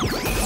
you